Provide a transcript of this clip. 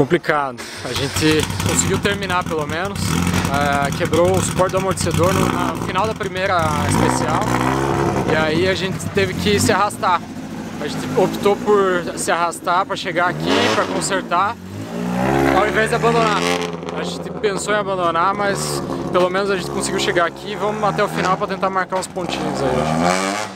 complicado. A gente conseguiu terminar pelo menos, é, quebrou o suporte do amortecedor no, no, final da primeira especial e aí a gente teve que se arrastar. A gente optou por se arrastar para chegar aqui, para consertar, ao invés de abandonar. A gente pensou em abandonar, mas pelo menos a gente conseguiu chegar aqui. Vamos até o final para tentar marcar uns pontinhos aí hoje.